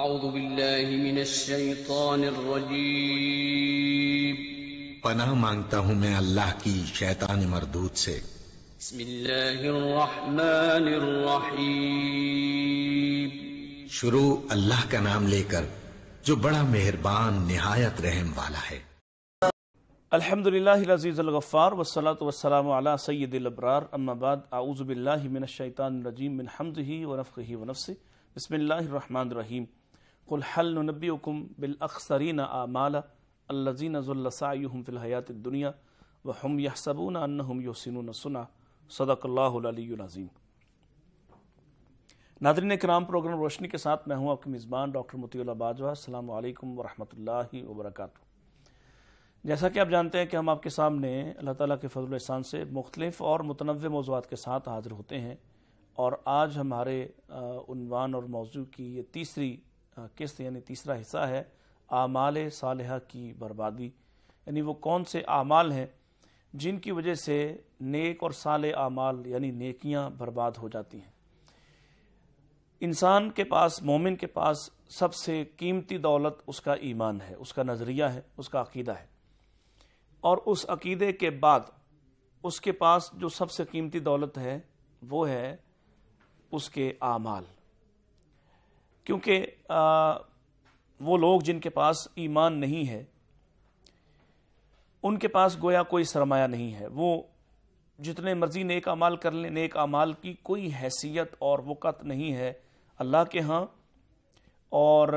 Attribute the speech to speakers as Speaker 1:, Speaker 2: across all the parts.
Speaker 1: أعوذ بالله من الشيطان الرجيم.
Speaker 2: پناہ مانگتا ہوں میں اللہ کی شیطان مردود سے۔
Speaker 1: بسم الله الرحمن الرحيم
Speaker 2: شروع اللہ کا نام لے کر جو بڑا مہربان نہایت رحم والا ہے۔
Speaker 3: الحمد للہ العزیز الغفار والصلاة والسلام علی سید الابرار اما بعد اعوذ باللہ من الشیطان الرجیم من حمده ونفخه ونفسه بسم اللہ الرحمن الرحیم۔ قل حل ننبئکم بالاخسرین اعمالا الذین ظل سعیهم فی الحیات الدنیا وهم یحسبون انہم یحسنون صنع صدق اللہ العلی العظیم ناظرین کرام، پروگرام روشنی کے ساتھ میں ہوں آپ کے میزبان ڈاکٹر مطیع اللہ باجوہ۔ السلام علیکم ورحمۃ اللہ وبرکاتہ۔ جیسا کہ آپ جانتے ہیں کہ ہم آپ کے سامنے اللہ تعالیٰ کے فضل احسان سے مختلف اور متنوع موضوعات کے ساتھ حاضر ہوتے ہیں اور آج ہمارے عنوان اور موضوع کی یہ تیسری قسط یعنی تیسرا حصہ ہے، اعمال صالحہ کی بربادی۔ یعنی وہ کون سے اعمال ہیں جن کی وجہ سے نیک اور صالح اعمال یعنی نیکیاں برباد ہو جاتی ہیں۔ انسان کے پاس، مومن کے پاس سب سے قیمتی دولت اس کا ایمان ہے، اس کا نظریہ ہے، اس کا عقیدہ ہے۔ اور اس عقیدے کے بعد اس کے پاس جو سب سے قیمتی دولت ہے وہ ہے اس کے اعمال۔ کیونکہ وہ لوگ جن کے پاس ایمان نہیں ہے، ان کے پاس گویا کوئی سرمایہ نہیں ہے۔ وہ جتنے مرضی نیک اعمال کر لیں، نیک اعمال کی کوئی حیثیت اور وقت نہیں ہے اللہ کے ہاں۔ اور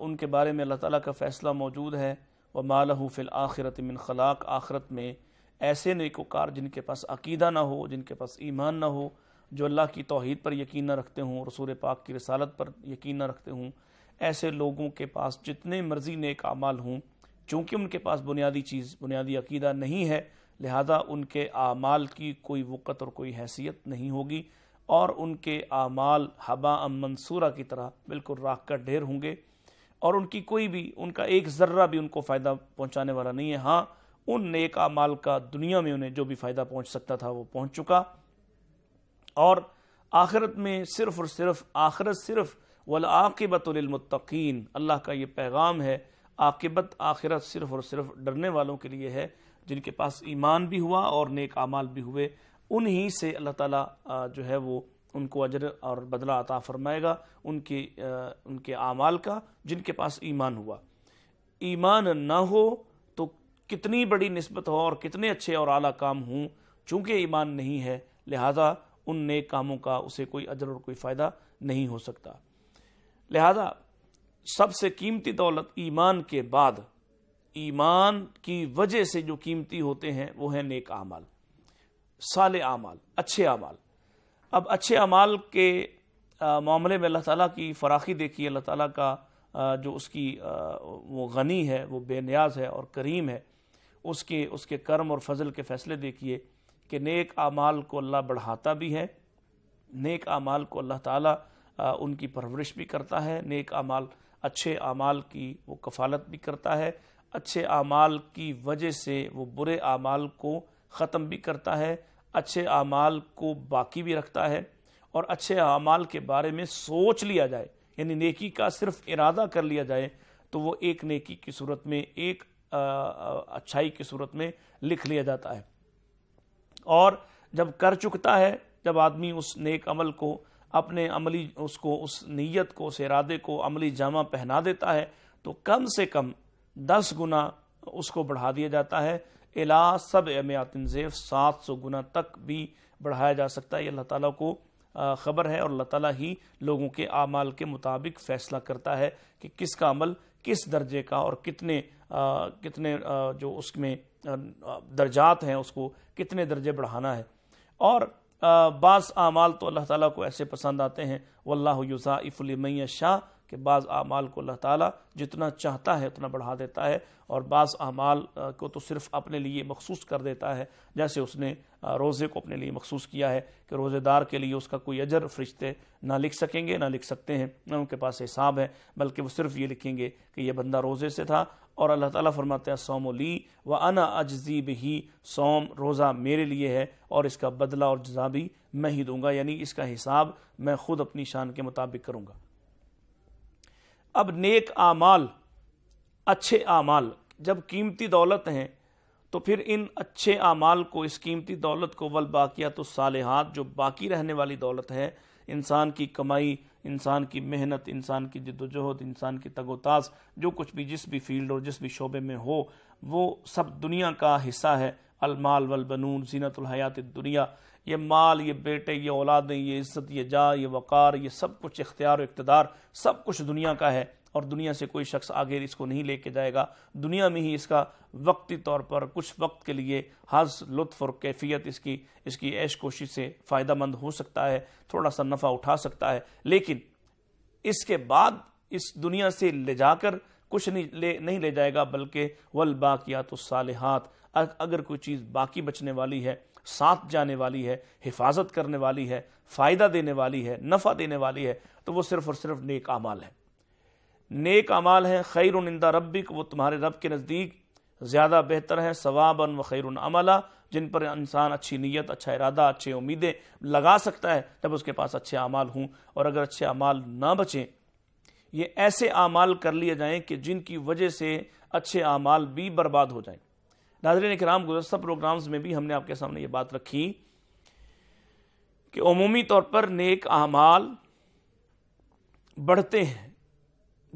Speaker 3: ان کے بارے میں اللہ تعالیٰ کا فیصلہ موجود ہے۔ وہ مالہ فل آخرت من خلاق۔ آخرت میں ایسے نیکوکار جن کے پاس عقیدہ نہ ہو، جن کے پاس ایمان نہ ہو جو اللہ کی توحید پر یقین نہ رکھتے ہوں رسول پاک کی رسالت پر یقین نہ رکھتے ہوں، ایسے لوگوں کے پاس جتنے مرضی نیک اعمال ہوں، چونکہ ان کے پاس بنیادی چیز، بنیادی عقیدہ نہیں ہے، لہذا ان کے اعمال کی کوئی وقت اور کوئی حیثیت نہیں ہوگی اور ان کے اعمال حبا ام منصورہ کی طرح بالکل راک کا ڈھیر ہوں گے اور ان کی کوئی بھی، ان کا ایک ذرہ بھی ان کو فائدہ پہنچانے والا نہیں ہے۔ ہاں ان نیک اعمال کا دنیا میں انہیں جو بھی فائدہ پہنچ سکتا تھا وہ پہنچ چکا۔ اور آخرت میں صرف اور صرف آخرت صرف والعاقبت للمتقین۔ اللہ کا یہ پیغام ہے، عاقبت آخرت صرف اور صرف ڈرنے والوں کے لیے ہے، جن کے پاس ایمان بھی ہوا اور نیک اعمال بھی ہوئے۔ انہی سے اللہ تعالیٰ جو ہے وہ ان کو اجر اور بدلہ عطا فرمائے گا، ان کے ان کے اعمال کا جن کے پاس ایمان ہوا۔ ایمان نہ ہو تو کتنی بڑی نسبت ہو اور کتنے اچھے اور اعلیٰ کام ہوں، چونکہ ایمان نہیں ہے۔ لہذا ان نیک کاموں کا اسے کوئی اجر اور کوئی فائدہ نہیں ہو سکتا۔ لہذا سب سے قیمتی دولت ایمان کے بعد، ایمان کی وجہ سے جو قیمتی ہوتے ہیں، وہ ہیں نیک اعمال، صالح اعمال، اچھے اعمال۔ اب اچھے اعمال کے معاملے میں اللہ تعالیٰ کی فراخی دیکھیے، اللہ تعالیٰ کا جو اس کی وہ غنی ہے، وہ بے نیاز ہے اور کریم ہے، اس کے اس کے کرم اور فضل کے فیصلے دیکھیے۔ کہ نیک اعمال کو اللہ بڑھاتا بھی ہے، نیک اعمال کو اللہ تعالیٰ ان کی پرورش بھی کرتا ہے، نیک اعمال، اچھے اعمال کی وہ کفالت بھی کرتا ہے، اچھے اعمال کی وجہ سے وہ برے اعمال کو ختم بھی کرتا ہے، اچھے اعمال کو باقی بھی رکھتا ہے، اور اچھے اعمال کے بارے میں سوچ لیا جائے یعنی نیکی کا صرف ارادہ کر لیا جائے، تو وہ ایک نیکی کی صورت میں، ایک اچھائی کی صورت میں لکھ لیا جاتا ہے۔ اور جب کر چکتا ہے، جب آدمی اس نیک عمل کو، اپنے عملی اس کو، اس نیت کو، اس ارادے کو عملی جامہ پہنا دیتا ہے، تو کم سے کم دس گنا اس کو بڑھا دیا جاتا ہے۔ الا سب امیات زیف، سات سو گنا تک بھی بڑھایا جا سکتا ہے۔ یہ اللہ تعالیٰ کو خبر ہے اور اللہ تعالیٰ ہی لوگوں کے اعمال کے مطابق فیصلہ کرتا ہے کہ کس کا عمل کس درجے کا اور کتنے کتنے جو اس میں درجات ہیں اس کو، کتنے درجے بڑھانا ہے۔ اور بعض اعمال تو اللہ تعالیٰ کو ایسے پسند آتے ہیں، واللہ یضاعف لمن شاہ کہ بعض اعمال کو اللہ تعالیٰ جتنا چاہتا ہے اتنا بڑھا دیتا ہے اور بعض اعمال کو تو صرف اپنے لیے مخصوص کر دیتا ہے، جیسے اس نے روزے کو اپنے لیے مخصوص کیا ہے کہ روزے دار کے لیے اس کا کوئی اجر فرشتے نہ لکھ سکیں گے، نہ لکھ سکتے ہیں، نہ ان کے پاس حساب ہے، بلکہ وہ صرف یہ لکھیں گے کہ یہ بندہ روزے سے تھا اور اللہ تعالیٰ فرماتے ہیں سوم و لی و انا اجزی بھی سوم روزہ میرے لیے ہے اور اس کا بدلہ اور جزا بھی میں ہی دوں گا یعنی اس کا حساب میں خود اپنی شان کے مطابق کروں گا۔ اب نیک اعمال، اچھے اعمال، جب قیمتی دولت ہیں، تو پھر ان اچھے اعمال کو، اس قیمتی دولت کو، والباقیات الصالحات، جو باقی رہنے والی دولت ہے انسان کی کمائی، انسان کی محنت، انسان کی جد و جہد، انسان کی تگ و تاز، جو کچھ بھی جس بھی فیلڈ اور جس بھی شعبے میں ہو، وہ سب دنیا کا حصہ ہے، المال والبنون، زینت الحیات الدنیا یہ مال، یہ بیٹے، یہ اولادیں، یہ عزت، یہ جا، یہ وقار، یہ سب کچھ اختیار و اقتدار سب کچھ دنیا کا ہے اور دنیا سے کوئی شخص آگے اس کو نہیں لے کے جائے گا۔ دنیا میں ہی اس کا وقتی طور پر کچھ وقت کے لیے حض لطف اور کیفیت اس کی اس کی عیش کوشش سے فائدہ مند ہو سکتا ہے، تھوڑا سا نفع اٹھا سکتا ہے۔ لیکن اس کے بعد اس دنیا سے لے جا کر کچھ نہیں لے نہیں لے جائے گا، بلکہ والباقیات الصالحات۔ اگر کوئی چیز باقی بچنے والی ہے ساتھ جانے والی ہے، حفاظت کرنے والی ہے، فائدہ دینے والی ہے، نفع دینے والی ہے، تو وہ صرف اور صرف نیک اعمال ہے نیک اعمال ہیں، خیر نندہ ربک، وہ تمہارے رب کے نزدیک زیادہ بہتر ہے ثواباً و خیر عملہ جن پر انسان اچھی نیت اچھا ارادہ اچھے امیدیں لگا سکتا ہے جب اس کے پاس اچھے اعمال ہوں۔ اور اگر اچھے اعمال نہ بچیں، یہ ایسے اعمال کر لیے جائیں کہ جن کی وجہ سے اچھے اعمال بھی برباد ہو جائیں۔ ناظرین کرام، گزشتہ پروگرامز میں بھی ہم نے آپ کے سامنے یہ بات رکھی کہ عمومی طور پر نیک اعمال بڑھتے ہیں،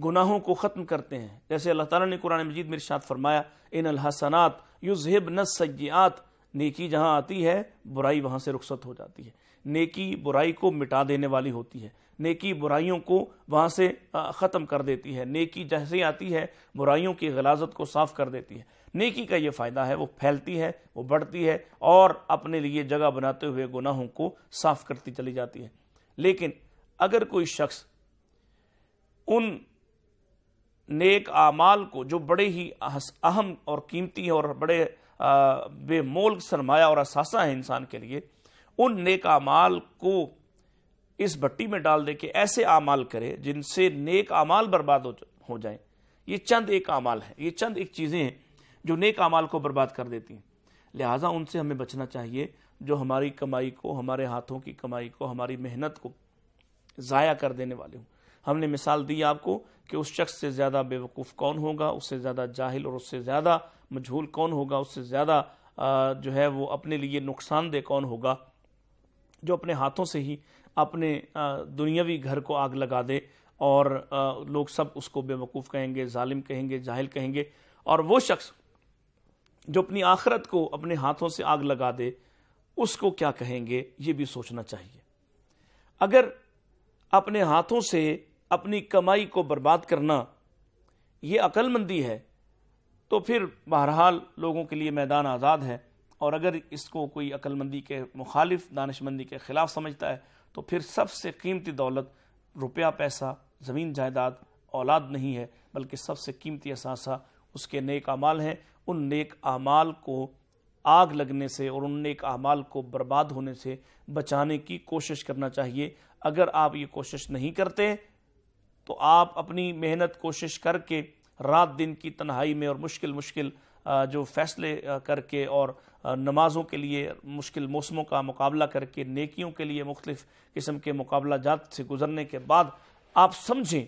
Speaker 3: گناہوں کو ختم کرتے ہیں۔ جیسے اللہ تعالیٰ نے قرآن مجید میں ارشاد فرمایا، ان الحسنات یذہب نسیات نیکی جہاں آتی ہے، برائی وہاں سے رخصت ہو جاتی ہے۔ نیکی برائی کو مٹا دینے والی ہوتی ہے۔ نیکی برائیوں کو وہاں سے ختم کر دیتی ہے۔ نیکی جیسے آتی ہے، برائیوں کی غلازت کو صاف کر دیتی ہے۔ نیکی کا یہ فائدہ ہے، وہ پھیلتی ہے، وہ بڑھتی ہے اور اپنے لیے جگہ بناتے ہوئے گناہوں کو صاف کرتی چلی جاتی ہے۔ لیکن اگر کوئی شخص ان نیک اعمال کو جو بڑے ہی اہم اور قیمتی اور بڑے بے مول سرمایہ اور اثاثہ ہیں انسان کے لیے، ان نیک اعمال کو اس بٹی میں ڈال دے کہ ایسے اعمال کرے جن سے نیک اعمال برباد ہو جائیں۔ یہ چند ایک اعمال ہیں، یہ چند ایک چیزیں ہیں جو نیک اعمال کو برباد کر دیتی ہیں۔ لہٰذا ان سے ہمیں بچنا چاہیے جو ہماری کمائی کو، ہمارے ہاتھوں کی کمائی کو، ہماری محنت کو ضائع کر دینے والے ہوں۔ ہم نے مثال دی آپ کو کہ اس شخص سے زیادہ بے وقوف کون ہوگا، اس سے زیادہ جاہل اور اس سے زیادہ مجھول کون ہوگا، اس سے زیادہ جو ہے وہ اپنے لیے نقصان دہ کون ہوگا، جو اپنے ہاتھوں سے ہی اپنے دنیاوی گھر کو آگ لگا دے اور لوگ سب اس کو بے وقوف کہیں گے، ظالم کہیں گے، جاہل کہیں گے۔ اور وہ شخص جو اپنی آخرت کو اپنے ہاتھوں سے آگ لگا دے، اس کو کیا کہیں گے؟ یہ بھی سوچنا چاہیے۔ اگر اپنے ہاتھوں سے اپنی کمائی کو برباد کرنا یہ عقل مندی ہے، تو پھر بہرحال لوگوں کے لیے میدان آزاد ہے۔ اور اگر اس کو کوئی عقل مندی کے مخالف دانش مندی کے خلاف سمجھتا ہے، تو پھر سب سے قیمتی دولت روپیہ، پیسہ، زمین، جائیداد، اولاد نہیں ہے، بلکہ سب سے قیمتی اثاثہ اس کے نیک اعمال ہیں۔ ان نیک اعمال کو آگ لگنے سے اور ان نیک اعمال کو برباد ہونے سے بچانے کی کوشش کرنا چاہیے۔ اگر آپ یہ کوشش نہیں کرتے تو آپ اپنی محنت کوشش کر کے رات دن کی تنہائی میں اور مشکل مشکل جو فیصلے کر کے اور نمازوں کے لیے مشکل موسموں کا مقابلہ کر کے، نیکیوں کے لیے مختلف قسم کے مقابلہ جات سے گزرنے کے بعد آپ سمجھیں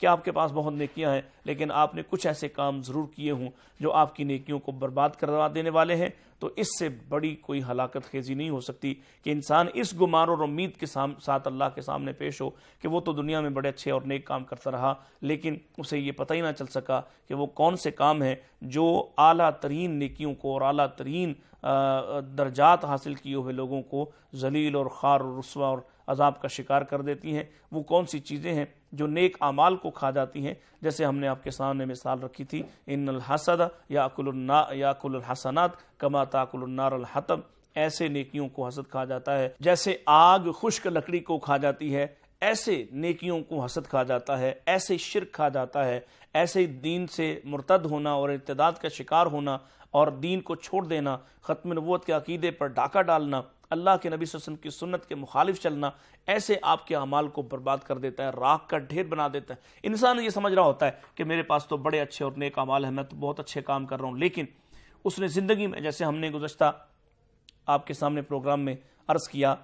Speaker 3: کہ آپ کے پاس بہت نیکیاں ہیں، لیکن آپ نے کچھ ایسے کام ضرور کیے ہوں جو آپ کی نیکیوں کو برباد کروا دینے والے ہیں۔ تو اس سے بڑی کوئی ہلاکت خیزی نہیں ہو سکتی کہ انسان اس گمان اور امید کے ساتھ اللہ کے سامنے پیش ہو کہ وہ تو دنیا میں بڑے اچھے اور نیک کام کرتا رہا، لیکن اسے یہ پتہ ہی نہ چل سکا کہ وہ کون سے کام ہیں جو اعلیٰ ترین نیکیوں کو اور اعلیٰ ترین درجات حاصل کیے ہوئے لوگوں کو ذلیل اور خار اور رسوا اور عذاب کا شکار کر دیتی ہیں۔ وہ کون سی چیزیں ہیں جو نیک اعمال کو کھا جاتی ہیں؟ جیسے ہم نے آپ کے سامنے مثال رکھی تھی، ان الحسد یا کل الحسنات کما تاکل النار الحتم ایسے نیکیوں کو حسد کھا جاتا ہے، جیسے آگ خشک لکڑی کو کھا جاتی ہے۔ ایسے نیکیوں کو حسد کھا جاتا ہے، ایسے شرک کھا جاتا ہے۔ ایسے دین سے مرتد ہونا اور ارتداد کا شکار ہونا اور دین کو چھوڑ دینا، ختم نبوت کے عقیدے پر ڈاکہ ڈالنا اللہ کے نبی صلی اللہ علیہ وسلم کی سنت کے مخالف چلنا ایسے آپ کے اعمال کو برباد کر دیتا ہے راک کا ڈھیر بنا دیتا ہے۔ انسان یہ سمجھ رہا ہوتا ہے کہ میرے پاس تو بڑے اچھے اور نیک اعمال ہیں، میں تو بہت اچھے کام کر رہا ہوں، لیکن اس نے زندگی میں جیسے ہم نے گزشتہ آپ کے سامنے پروگرام میں عرض کیا،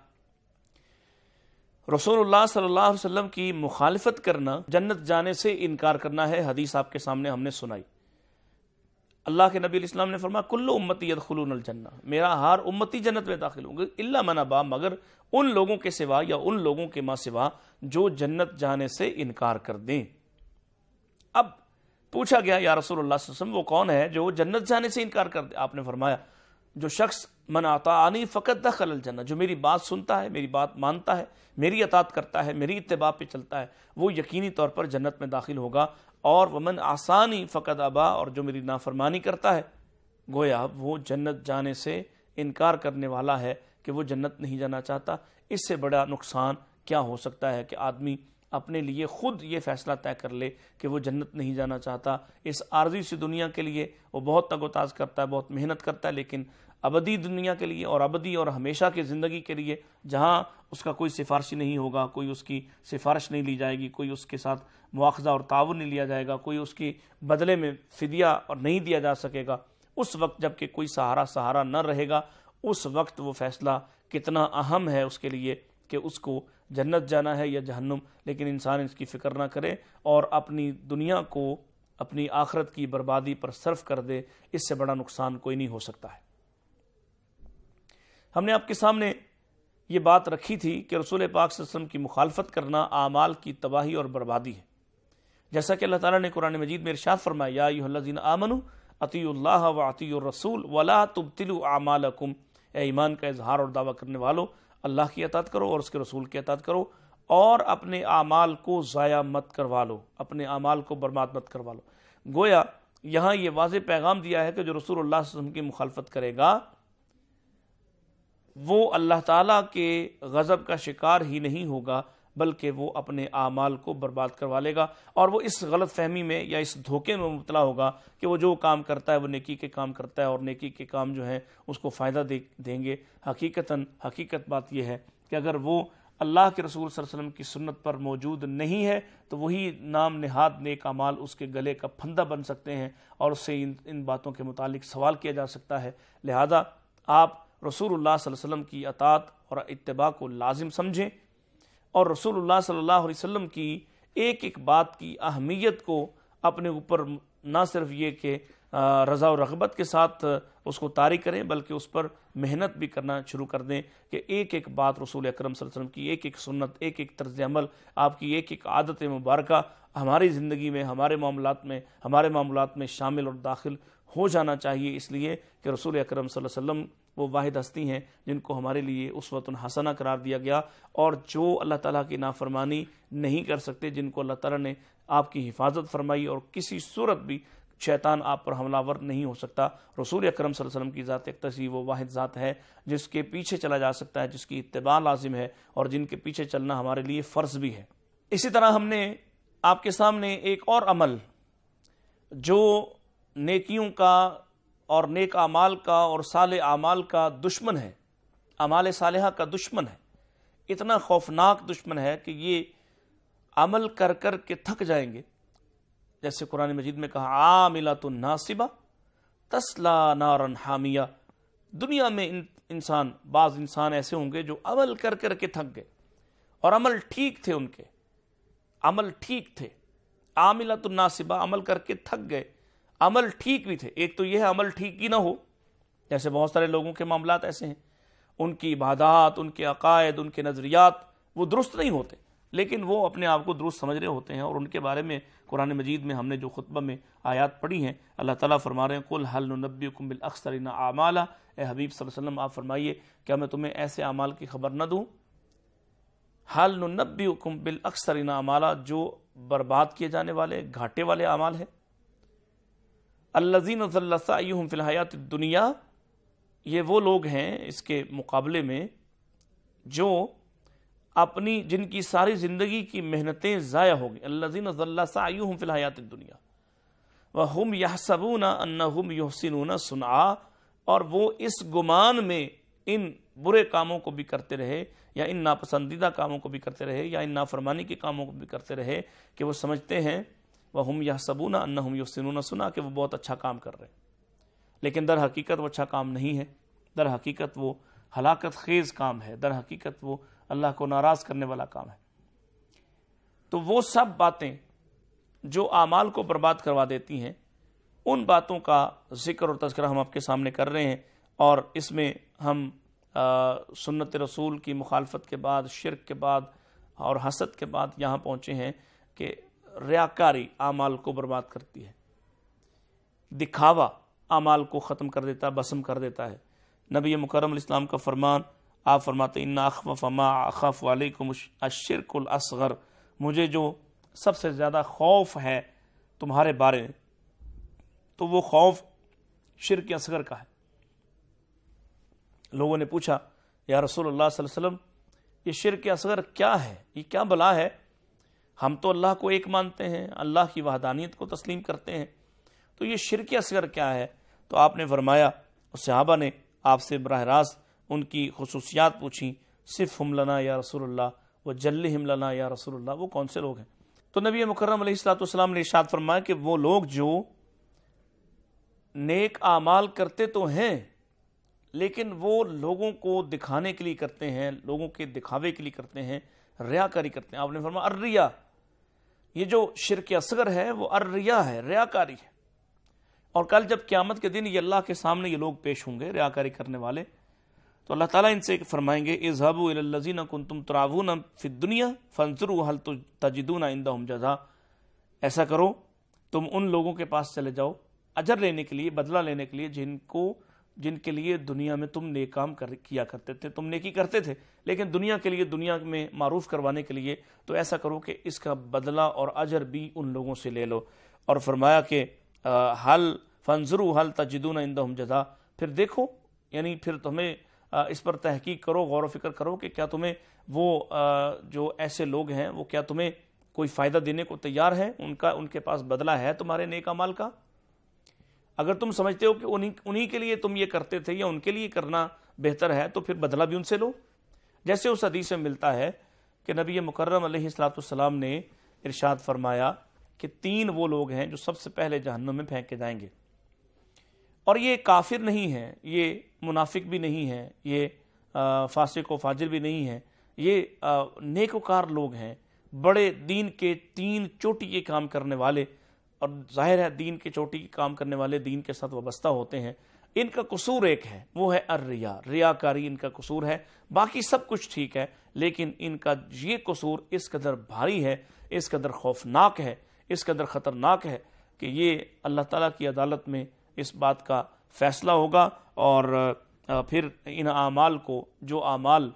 Speaker 3: رسول اللہ صلی اللہ علیہ وسلم کی مخالفت کرنا، جنت جانے سے انکار کرنا ہے، حدیث آپ کے سامنے ہم نے سنائی۔ اللہ کے نبی علیہ السلام نے فرمایا کلو امتی یدخلون الجنہ۔ میرا ہار امتی جنت میں داخل ہوں گے اللہ من با مگر ان لوگوں کے سوا یا ان لوگوں کے ماں سوا جو جنت جانے سے انکار کر دیں۔ اب پوچھا گیا، یا رسول اللہ صلی اللہ علیہ وسلم، وہ کون ہے جو جنت جانے سے انکار کر دے؟ آپ نے فرمایا، جو شخص من آتا فقط دخل الجنہ، جو میری بات سنتا ہے، میری بات مانتا ہے، میری اطاعت کرتا ہے، میری اتباع پہ چلتا ہے، وہ یقینی طور پر جنت میں داخل ہوگا۔ اور ومن آسانی فقط ابا اور جو میری نافرمانی کرتا ہے، گویا وہ جنت جانے سے انکار کرنے والا ہے کہ وہ جنت نہیں جانا چاہتا۔ اس سے بڑا نقصان کیا ہو سکتا ہے کہ آدمی اپنے لیے خود یہ فیصلہ طے کر لے کہ وہ جنت نہیں جانا چاہتا۔ اس عارضی سی دنیا کے لیے وہ بہت تگ و تاز کرتا ہے، بہت محنت کرتا ہے، لیکن ابدی دنیا کے لیے اور ابدی اور ہمیشہ کی زندگی کے لیے جہاں اس کا کوئی سفارشی نہیں ہوگا، کوئی اس کی سفارش نہیں لی جائے گی، کوئی اس کے ساتھ مواخذہ اور تعاون نہیں لیا جائے گا، کوئی اس کی بدلے میں فدیہ اور نہیں دیا جا سکے گا۔ اس وقت جبکہ کوئی سہارا سہارا نہ رہے گا، اس وقت وہ فیصلہ کتنا اہم ہے اس کے لیے کہ اس کو جنت جانا ہے یا جہنم، لیکن انسان اس کی فکر نہ کرے اور اپنی دنیا کو، اپنی آخرت کی بربادی پر صرف کر دے، اس سے بڑا نقصان کوئی نہیں ہو سکتا ہے۔ ہم نے آپ کے سامنے یہ بات رکھی تھی کہ رسول پاک صلی اللہ علیہ وسلم کی مخالفت کرنا اعمال کی تباہی اور بربادی ہے۔ جیسا کہ اللہ تعالیٰ نے قرآن مجید میں ارشاد فرمایا، یا آمنو عطی اللہ و عطی الرسول ولا تبتلوا اعمالکم۔ اے ایمان کا اظہار اور دعویٰ کرنے والو، اللہ کی اطاعت کرو اور اس کے رسول کی اطاعت کرو اور اپنے اعمال کو ضائع مت کروا لو، اپنے اعمال کو برباد مت کروا لو۔ گویا، یہاں یہ واضح پیغام دیا ہے کہ جو رسول اللہ صلی اللہ علیہ وسلم کی مخالفت کرے گا وہ اللہ تعالیٰ کے غضب کا شکار ہی نہیں ہوگا، بلکہ وہ اپنے اعمال کو برباد کروا لے گا اور وہ اس غلط فہمی میں یا اس دھوکے میں مبتلا ہوگا کہ وہ جو کام کرتا ہے، وہ نیکی کے کام کرتا ہے اور نیکی کے کام جو ہیں اس کو فائدہ دیں گے۔ حقیقتاً حقیقت بات یہ ہے کہ اگر وہ اللہ کے رسول صلی اللہ علیہ وسلم کی سنت پر موجود نہیں ہے، تو وہی نام نہاد نیک اعمال اس کے گلے کا پھندہ بن سکتے ہیں اور اس سے ان ان باتوں کے متعلق سوال کیا جا سکتا ہے۔ لہذا آپ رسول اللہ صلی اللہ علیہ وسلم کی اطاعت اور اتباع کو لازم سمجھیں اور رسول اللہ صلی اللہ علیہ وسلم کی ایک ایک بات کی اہمیت کو اپنے اوپر نہ صرف یہ کہ رضا و رغبت کے ساتھ اس کو طاری کریں، بلکہ اس پر محنت بھی کرنا شروع کر دیں کہ ایک ایک بات رسول اکرم صلی اللہ علیہ وسلم کی ایک ایک سنت، ایک ایک طرز عمل، آپ کی ایک ایک عادت مبارکہ ہماری زندگی میں، ہمارے معاملات میں، ہمارے معاملات میں شامل اور داخل ہو جانا چاہیے۔ اس لیے کہ رسول اکرم صلی اللہ علیہ وسلم وہ واحد ہستی ہیں جن کو ہمارے لیے اس وقت حسنہ قرار دیا گیا اور جو اللہ تعالیٰ کی نافرمانی نہیں کر سکتے، جن کو اللہ تعالیٰ نے آپ کی حفاظت فرمائی اور کسی صورت بھی شیطان آپ پر حملہ ور نہیں ہو سکتا۔ رسول اکرم صلی اللہ علیہ وسلم کی ذات اقتصی وہ واحد ذات ہے جس کے پیچھے چلا جا سکتا ہے، جس کی اتباع لازم ہے اور جن کے پیچھے چلنا ہمارے لیے فرض بھی ہے۔ اسی طرح ہم نے آپ کے سامنے ایک اور عمل جو نیکیوں کا اور نیک اعمال کا اور صالح اعمال کا دشمن ہے، اعمال صالحہ کا دشمن ہے۔ اتنا خوفناک دشمن ہے کہ یہ عمل کر کر کے تھک جائیں گے۔ جیسے قرآن مجید میں کہا عاملات الناصبہ تسلا نارن حامیہ۔ دنیا میں انسان، بعض انسان ایسے ہوں گے جو عمل کر کر کے تھک گئے اور عمل ٹھیک تھے ان کے۔ عمل ٹھیک تھے۔ عاملات الناصبہ عمل کر کے تھک گئے۔ عمل ٹھیک بھی تھے۔ ایک تو یہ ہے عمل ٹھیک ہی نہ ہو، جیسے بہت سارے لوگوں کے معاملات ایسے ہیں۔ ان کی عبادات، ان کے عقائد، ان کے نظریات وہ درست نہیں ہوتے، لیکن وہ اپنے آپ کو درست سمجھ رہے ہوتے ہیں۔ اور ان کے بارے میں قرآن مجید میں ہم نے جو خطبہ میں آیات پڑھی ہیں، اللہ تعالیٰ فرما رہے ہیں کل حل نبی کم بالاخسرین اعمالا اے حبیب صلی اللہ علیہ وسلم، آپ فرمائیے، کیا میں تمہیں ایسے اعمال کی خبر نہ دوں؟ حل نبی کم بالاخسرین اعمالا جو برباد کیے جانے والے، گھاٹے والے اعمال ہیں۔ الزین فی الحیات دنیا یہ وہ لوگ ہیں اس کے مقابلے میں جو اپنی، جن کی ساری زندگی کی محنتیں ضائع ہو گئی۔ الزین فی الحیات دنیا وَهُمْ يَحْسَبُونَ أَنَّهُمْ يُحْسِنُونَ سُنْعَا اور وہ اس گمان میں ان برے کاموں کو بھی کرتے رہے، یا ان ناپسندیدہ کاموں کو بھی کرتے رہے، یا ان نافرمانی کے کاموں کو بھی کرتے رہے کہ وہ سمجھتے ہیں وہ ہم یہ صبونا ان ریاکاری اعمال کو برباد کرتی ہے۔ دکھاوا اعمال کو ختم کر دیتا، بسم کر دیتا ہے۔ نبی مکرم الاسلام کا فرمان، آپ فرماتے ان اخف ما اخف علیکم الشرک الاصغر مجھے جو سب سے زیادہ خوف ہے تمہارے بارے میں، تو وہ خوف شرک اصغر کا ہے۔ لوگوں نے پوچھا، یا رسول اللہ صلی اللہ علیہ وسلم، یہ شرک اصغر کیا ہے؟ یہ کیا بلا ہے؟ ہم تو اللہ کو ایک مانتے ہیں، اللہ کی وحدانیت کو تسلیم کرتے ہیں۔ تو یہ شرک اصغر کیا ہے؟ تو آپ نے فرمایا صحابہ نے آپ سے براہ راست ان کی خصوصیات پوچھی صرف ہم لنا یا رسول اللہ وہ جل ہم لنا یا رسول اللہ، وہ کون سے لوگ ہیں؟ تو نبی مکرم علیہ السلاۃ والسلام نے ارشاد فرمایا کہ وہ لوگ جو نیک اعمال کرتے تو ہیں، لیکن وہ لوگوں کو دکھانے کے لیے کرتے ہیں، لوگوں کے دکھاوے کے لیے کرتے ہیں ریاکاری کرتے ہیں۔ آپ نے فرمایا اریا یہ جو شرک اصغر ہے وہ اریا ہے، ریاکاری ہے۔ اور کل جب قیامت کے دن یہ اللہ کے سامنے یہ لوگ پیش ہوں گے، ریاکاری کرنے والے، تو اللہ تعالیٰ ان سے فرمائیں گے اظہب الزین کن تم تراون فی دنیا فنظر حل تجدون آئندہ جزا ایسا کرو، تم ان لوگوں کے پاس چلے جاؤ، اجر لینے کے لیے، بدلہ لینے کے لیے، جن کو جن کے لیے دنیا میں تم نیک کام کر کیا کرتے تھے، تم نیکی کرتے تھے، لیکن دنیا کے لیے، دنیا میں معروف کروانے کے لیے، تو ایسا کرو کہ اس کا بدلہ اور اجر بھی ان لوگوں سے لے لو۔ اور فرمایا کہ حل فنظرو حل تجدون عندهم جزا پھر دیکھو یعنی پھر تمہیں اس پر تحقیق کرو، غور و فکر کرو کہ کیا تمہیں وہ جو ایسے لوگ ہیں، وہ کیا تمہیں کوئی فائدہ دینے کو تیار ہے ان کا، ان کے پاس بدلہ ہے تمہارے نیک مال کا؟ اگر تم سمجھتے ہو کہ انہی کے لیے تم یہ کرتے تھے یا ان کے لیے کرنا بہتر ہے، تو پھر بدلہ بھی ان سے لو۔ جیسے اس حدیث میں ملتا ہے کہ نبی مکرم علیہ السلاۃ السلام نے ارشاد فرمایا کہ تین وہ لوگ ہیں جو سب سے پہلے جہنم میں پھینکے جائیں گے۔ اور یہ کافر نہیں ہے یہ منافق بھی نہیں ہے یہ فاسق و فاجر بھی نہیں ہے یہ نیکوکار لوگ ہیں۔ بڑے دین کے تین چوٹی کے کام کرنے والے اور ظاہر ہے دین کے چوٹی کام کرنے والے دین کے ساتھ وابستہ ہوتے ہیں، ان کا قصور ایک ہے، وہ ہے الریا۔ ریاکاری ان کا قصور ہے، باقی سب کچھ ٹھیک ہے، لیکن ان کا یہ قصور اس قدر بھاری ہے، اس قدر خوفناک ہے، اس قدر خطرناک ہے کہ یہ اللہ تعالیٰ کی عدالت میں اس بات کا فیصلہ ہوگا اور پھر ان اعمال کو جو اعمال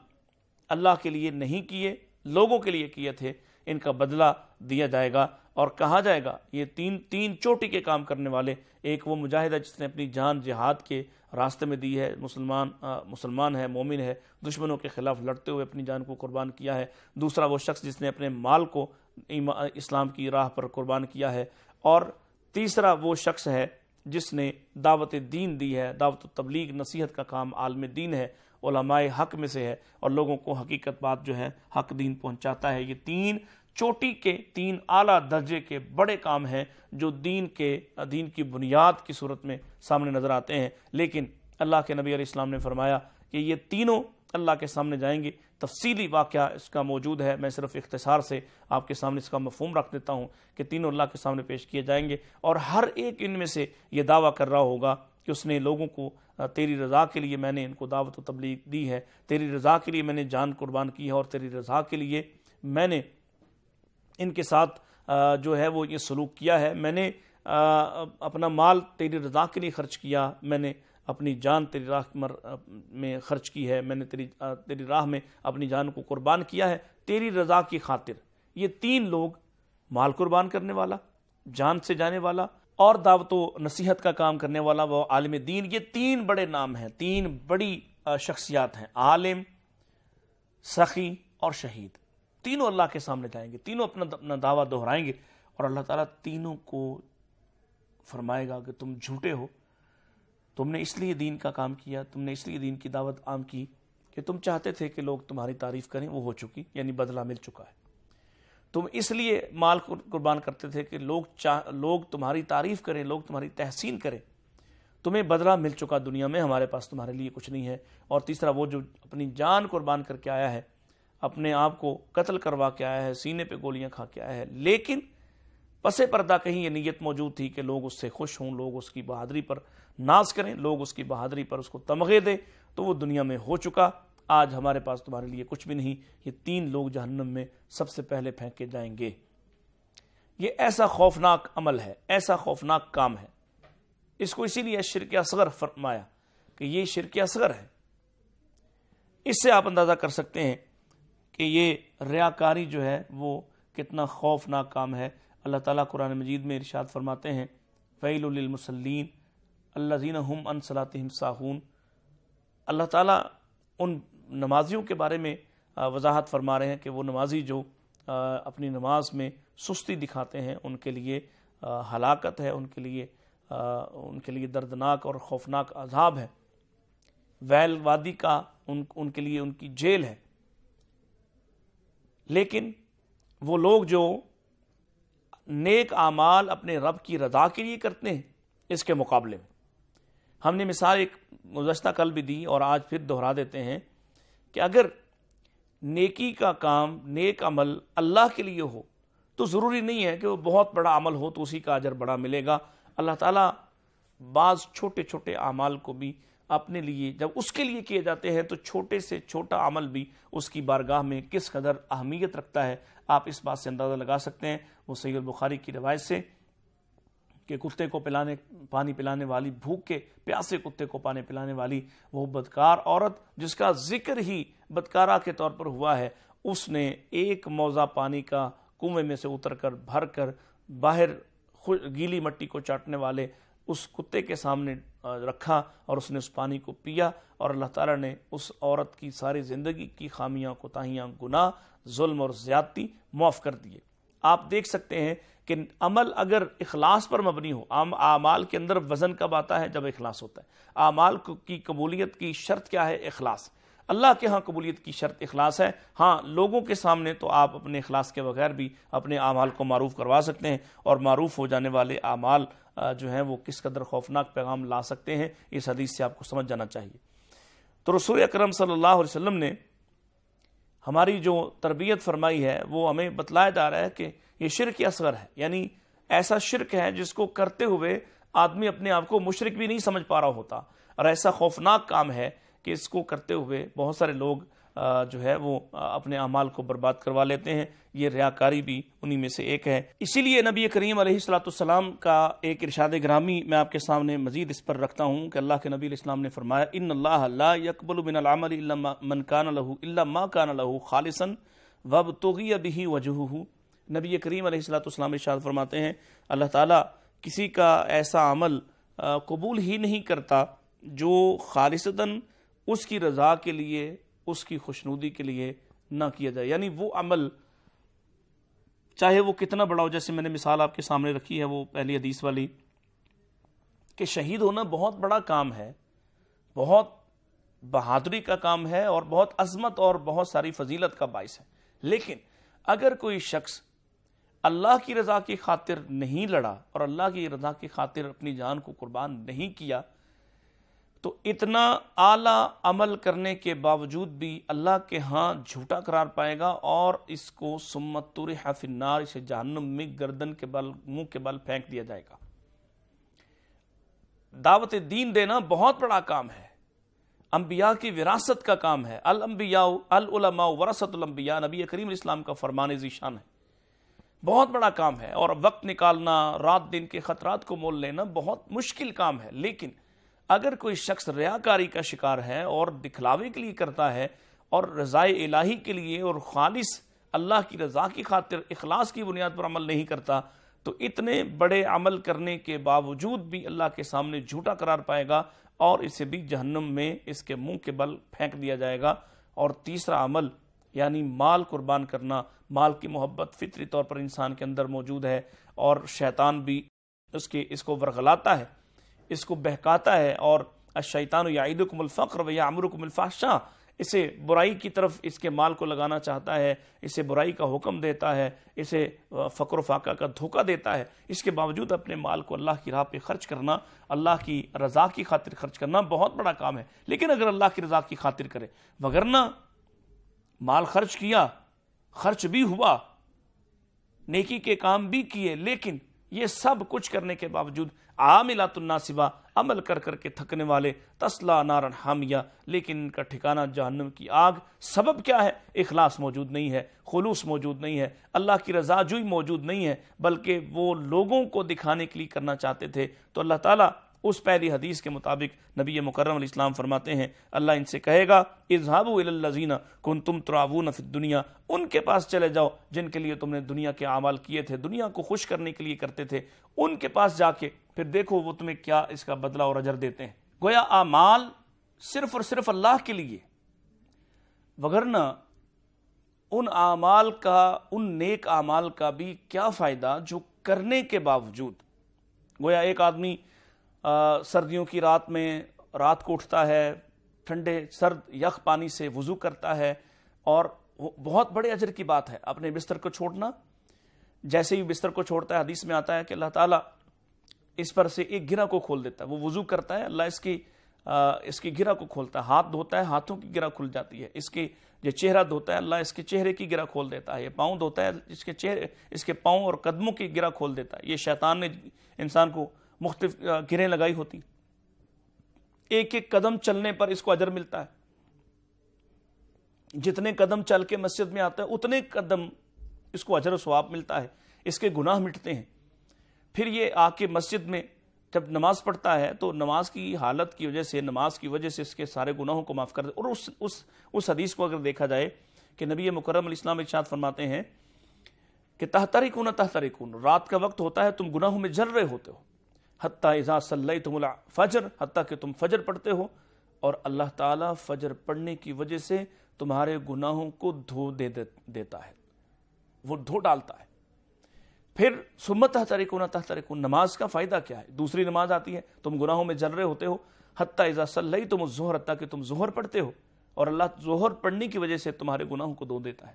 Speaker 3: اللہ کے لیے نہیں کیے، لوگوں کے لیے کیے تھے، ان کا بدلہ دیا جائے گا۔ اور کہا جائے گا، یہ تین تین چوٹی کے کام کرنے والے، ایک وہ مجاہدہ جس نے اپنی جان جہاد کے راستے میں دی ہے، مسلمان مسلمان ہے، مومن ہے، دشمنوں کے خلاف لڑتے ہوئے اپنی جان کو قربان کیا ہے۔ دوسرا وہ شخص جس نے اپنے مال کو اسلام کی راہ پر قربان کیا ہے۔ اور تیسرا وہ شخص ہے جس نے دعوت دین دی ہے، دعوت و تبلیغ نصیحت کا کام عالم دین ہے، علماء حق میں سے ہے۔ اور لوگوں کو حقیقت بات جو ہے، حق دین پہنچاتا ہے۔ یہ تین چوٹی کے تین اعلیٰ درجے کے بڑے کام ہیں جو دین کے، دین کی بنیاد کی صورت میں سامنے نظر آتے ہیں۔ لیکن اللہ کے نبی علیہ السلام نے فرمایا کہ یہ تینوں اللہ کے سامنے جائیں گے۔ تفصیلی واقعہ اس کا موجود ہے۔ میں صرف اختصار سے آپ کے سامنے اس کا مفہوم رکھ دیتا ہوں کہ تینوں اللہ کے سامنے پیش کیے جائیں گے اور ہر ایک ان میں سے یہ دعویٰ کر رہا ہوگا کہ اس نے لوگوں کو، تیری رضا کے لیے میں نے ان کو دعوت و تبلیغ دی ہے، تیری رضا کے لیے میں نے جان قربان کی ہے اور تیری رضا کے لیے میں نے ان کے ساتھ جو ہے وہ یہ سلوک کیا ہے۔ میں نے اپنا مال تیری رضا کے لیے خرچ کیا، میں نے اپنی جان تیری راہ میں خرچ کی ہے، میں نے تیری تیری راہ میں اپنی جان کو قربان کیا ہے۔ تیری رضا کی خاطر یہ تین لوگ مال قربان کرنے والا، جان سے جانے والا اور دعوت و نصیحت کا کام کرنے والا، وہ عالم دین، یہ تین بڑے نام ہیں، تین بڑی شخصیات ہیں، عالم، سخی اور شہید۔ تینوں اللہ کے سامنے جائیں گے، تینوں اپنا اپنا دعویٰ دہرائیں گے اور اللہ تعالیٰ تینوں کو فرمائے گا کہ تم جھوٹے ہو۔ تم نے اس لیے دین کا کام کیا، تم نے اس لیے دین کی دعوت عام کی کہ تم چاہتے تھے کہ لوگ تمہاری تعریف کریں، وہ ہو چکی یعنی بدلہ مل چکا ہے۔ تم اس لیے مال قربان کرتے تھے کہ لوگ چاہ، لوگ تمہاری تعریف کریں، لوگ تمہاری تحسین کریں۔ تمہیں بدلہ مل چکا دنیا میں، ہمارے پاس تمہارے لیے کچھ نہیں ہے۔ اور تیسرا، وہ جو اپنی جان قربان کر کے آیا ہے اپنے آپ کو قتل کروا کے آیا ہے، سینے پہ گولیاں کھا کے آیا ہے۔ لیکن پسے پردہ کہیں یہ نیت موجود تھی کہ لوگ اس سے خوش ہوں، لوگ اس کی بہادری پر ناز کریں، لوگ اس کی بہادری پر اس کو تمغے دیں، تو وہ دنیا میں ہو چکا۔ آج ہمارے پاس تمہارے لیے کچھ بھی نہیں، یہ تین لوگ جہنم میں سب سے پہلے پھینکے جائیں گے۔ یہ ایسا خوفناک عمل ہے، ایسا خوفناک کام ہے۔ اس کو اسی لیے شرک اصغر فرمایا کہ یہ شرک اصغر ہے۔ اس سے آپ اندازہ کر سکتے ہیں کہ یہ ریاکاری جو ہے وہ کتنا خوفناک کام ہے۔ اللہ تعالیٰ قرآن مجید میں ارشاد فرماتے ہیں فعیل للمسلین اللہ زین ہم ان صلاطم ساہون۔ اللہ تعالیٰ ان نمازیوں کے بارے میں وضاحت فرما رہے ہیں کہ وہ نمازی جو اپنی نماز میں سستی دکھاتے ہیں، ان کے لیے ہلاکت ہے، ان کے لیے ان کے لیے دردناک اور خوفناک عذاب ہے۔ ویل وادی کا ان ان کے لیے ان کی جیل ہے۔ لیکن وہ لوگ جو نیک اعمال اپنے رب کی رضا کے لیے کرتے ہیں، اس کے مقابلے میں۔ ہم نے مثال ایک گزشتہ کل بھی دی اور آج پھر دہرا دیتے ہیں کہ اگر نیکی کا کام، نیک عمل اللہ کے لیے ہو، تو ضروری نہیں ہے کہ وہ بہت بڑا عمل ہو تو اسی کا اجر بڑا ملے گا۔ اللہ تعالیٰ بعض چھوٹے چھوٹے اعمال کو بھی اپنے لیے جب اس کے لیے کیے جاتے ہیں تو چھوٹے سے چھوٹا عمل بھی اس کی بارگاہ میں کس قدر اہمیت رکھتا ہے، آپ اس بات سے اندازہ لگا سکتے ہیں۔ وہ سید البخاری کی روایت سے کہ کتے کو پلانے، پانی پلانے والی، بھوک کے پیاسے کتے کو پانی پلانے والی وہ بدکار عورت جس کا ذکر ہی بدکارہ کے طور پر ہوا ہے، اس نے ایک موزہ پانی کا کنویں میں سے اتر کر، بھر کر، باہر گیلی مٹی کو چاٹنے والے اس کتے کے سامنے رکھا اور اس نے اس پانی کو پیا اور اللہ تعالیٰ نے اس عورت کی ساری زندگی کی خامیاں، کوتاہیاں، گناہ، ظلم اور زیادتی معاف کر دیے۔ آپ دیکھ سکتے ہیں کہ عمل اگر اخلاص پر مبنی ہو اعمال کے اندر وزن کب آتا ہے؟ جب اخلاص ہوتا ہے۔ اعمال کی قبولیت کی شرط کیا ہے؟ اخلاص۔ اللہ کے ہاں قبولیت کی شرط اخلاص ہے۔ ہاں لوگوں کے سامنے تو آپ اپنے اخلاص کے بغیر بھی اپنے اعمال کو معروف کروا سکتے ہیں اور معروف ہو جانے والے اعمال جو ہیں، وہ کس قدر خوفناک پیغام لا سکتے ہیں، اس حدیث سے آپ کو سمجھ جانا چاہیے۔ تو رسول اکرم صلی اللہ علیہ وسلم نے ہماری جو تربیت فرمائی ہے، وہ ہمیں بتلایا جا رہا ہے کہ یہ شرک اصغر ہے۔ یعنی ایسا شرک ہے جس کو کرتے ہوئے آدمی اپنے آپ کو مشرک بھی نہیں سمجھ پا رہا ہوتا۔ اور ایسا خوفناک کام ہے کہ اس کو کرتے ہوئے بہت سارے لوگ جو ہے وہ اپنے اعمال کو برباد کروا لیتے ہیں۔ یہ ریاکاری بھی انہی میں سے ایک ہے۔ اسی لیے نبی کریم علیہ السلاۃ السلام کا ایک ارشاد گرامی میں آپ کے سامنے مزید اس پر رکھتا ہوں کہ اللہ کے نبی علیہ السلام نے فرمایا، ان اللہ لا يقبل من العمل الا من كان له الا ما كان له خالصا وابتغي به وجهه نبی کریم علیہ السلاۃ السلام ارشاد فرماتے ہیں، اللہ تعالیٰ کسی کا ایسا عمل قبول ہی نہیں کرتا جو خالصتاً اس کی رضا کے لیے اس کی خوشنودی کے لیے نہ کیا جائے۔ یعنی وہ عمل، چاہے وہ کتنا بڑا ہو، جیسے میں نے مثال آپ کے سامنے رکھی ہے، وہ پہلی حدیث والی، کہ شہید ہونا بہت بڑا کام ہے، بہت بہادری کا کام ہے اور بہت عظمت اور بہت ساری فضیلت کا باعث ہے۔ لیکن اگر کوئی شخص اللہ کی رضا کی خاطر نہیں لڑا اور اللہ کی رضا کی خاطر اپنی جان کو قربان نہیں کیا تو اتنا اعلیٰ عمل کرنے کے باوجود بھی اللہ کے ہاں جھوٹا قرار پائے گا اور اس کو سمت حف النار، اسے جہنم میں گردن کے بل منہ کے بل پھینک دیا جائے گا۔ دعوت دین دینا بہت بڑا کام ہے۔ انبیاء کی وراثت کا کام ہے۔ الانبیاء، العلماء ورثت الانبیاء، نبی کریم اسلام کا فرمان ذیشان ہے۔ بہت بڑا کام ہے اور وقت نکالنا، رات دن کے خطرات کو مول لینا بہت مشکل کام ہے۔ لیکن اگر کوئی شخص ریاکاری کا شکار ہے اور دکھلاوے کے لیے کرتا ہے اور رضائے الہی کے لیے اور خالص اللہ کی رضا کی خاطر اخلاص کی بنیاد پر عمل نہیں کرتا، تو اتنے بڑے عمل کرنے کے باوجود بھی اللہ کے سامنے جھوٹا قرار پائے گا اور اسے بھی جہنم میں اس کے منہ کے بل پھینک دیا جائے گا۔ اور تیسرا عمل یعنی مال قربان کرنا، مال کی محبت فطری طور پر انسان کے اندر موجود ہے اور شیطان بھی اس کے، اس کو ورغلاتا ہے۔ اس کو بہکاتا ہے اور الشیطان یعیدکم الفقر و یعمرکم الفحشاء، اسے برائی کی طرف اس کے مال کو لگانا چاہتا ہے، اسے برائی کا حکم دیتا ہے، اسے فقر و فاقہ کا دھوکہ دیتا ہے۔ اس کے باوجود اپنے مال کو اللہ کی راہ پہ خرچ کرنا، اللہ کی رضا کی خاطر خرچ کرنا بہت بڑا کام ہے۔ لیکن اگر اللہ کی رضا کی خاطر کرے، وگرنہ مال خرچ کیا، خرچ بھی ہوا، نیکی کے کام بھی کیے، لیکن یہ سب کچھ کرنے کے باوجود عاملات الناسبہ عمل کر کر کے تھکنے والے، تسلا نارن حامیہ، لیکن ان کا ٹھکانہ جہنم کی آگ سبب کیا ہے؟ اخلاص موجود نہیں ہے، خلوص موجود نہیں ہے، اللہ کی رضا جوئی موجود نہیں ہے، بلکہ وہ لوگوں کو دکھانے کے لیے کرنا چاہتے تھے۔ تو اللہ تعالیٰ اس پہلی حدیث کے مطابق نبی مکرم علیہ السلام فرماتے ہیں، اللہ ان سے کہے گا اظہاب الزین کن تم تراون فی دنیا ان کے پاس چلے جاؤ جن کے لیے تم نے دنیا کے اعمال کیے تھے، دنیا کو خوش کرنے کے لیے کرتے تھے، ان کے پاس جا کے پھر دیکھو وہ تمہیں کیا اس کا بدلہ اور اجر دیتے ہیں۔ گویا اعمال صرف اور صرف اللہ کے لیے، وگرنہ ان اعمال کا، ان نیک اعمال کا بھی کیا فائدہ جو کرنے کے باوجود۔ گویا ایک آدمی سردیوں کی رات میں رات کو اٹھتا ہے، ٹھنڈے سرد یخ پانی سے وضو کرتا ہے، اور بہت بڑے اجر کی بات ہے۔ اپنے بستر کو چھوڑنا، جیسے ہی بستر کو چھوڑتا ہے، حدیث میں آتا ہے کہ اللہ تعالیٰ اس پر سے ایک گرہ کو کھول دیتا ہے۔ وہ وضو کرتا ہے، اللہ اس کی اس کی گرہ کو کھولتا ہے۔ ہاتھ دھوتا ہے، ہاتھوں کی گرہ کھل جاتی ہے۔ اس کی جو چہرہ دھوتا ہے، اللہ اس کے چہرے کی گرہ کھول دیتا ہے۔ یہ پاؤں دھوتا ہے، اس کے چہرے، اس کے پاؤں اور قدموں کی گرہ کھول دیتا ہے۔ یہ شیطان نے انسان کو مختلف گریں لگائی ہوتی۔ ایک ایک قدم چلنے پر اس کو اجر ملتا ہے۔ جتنے قدم چل کے مسجد میں آتا ہے، اتنے قدم اس کو اجر و ثواب ملتا ہے۔ اس کے گناہ مٹتے ہیں۔ پھر یہ آ کے مسجد میں جب نماز پڑھتا ہے، تو نماز کی حالت کی وجہ سے، نماز کی وجہ سے اس کے سارے گناہوں کو معاف کر دے۔ اور اس اس اس حدیث کو اگر دیکھا جائے کہ نبی مکرم علیہ السلام ارشاد فرماتے ہیں کہ تحتری کون تحتری کون رات کا وقت ہوتا ہے تم گناہوں میں جل رہے ہوتے ہو۔ حتیٰ اذا صلیتم الفجر، حتیٰ کہ تم فجر پڑھتے ہو، اور اللہ تعالیٰ فجر پڑھنے کی وجہ سے تمہارے گناہوں کو دھو دے دیتا ہے۔ وہ دھو ڈالتا ہے۔ پھر سمت تحترکون تحترکون نماز کا فائدہ کیا ہے؟ دوسری نماز آتی ہے، تم گناہوں میں جل رہے ہوتے ہو، حتیٰ اذا صلیتم الظہر، حتیٰ کہ تم ظہر پڑھتے ہو، اور اللہ ظہر پڑھنے کی وجہ سے تمہارے گناہوں کو دھو دیتا ہے۔